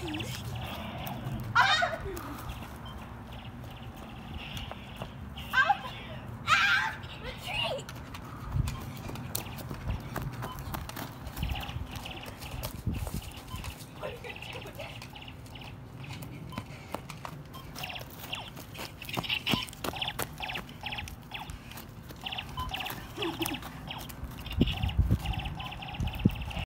friends.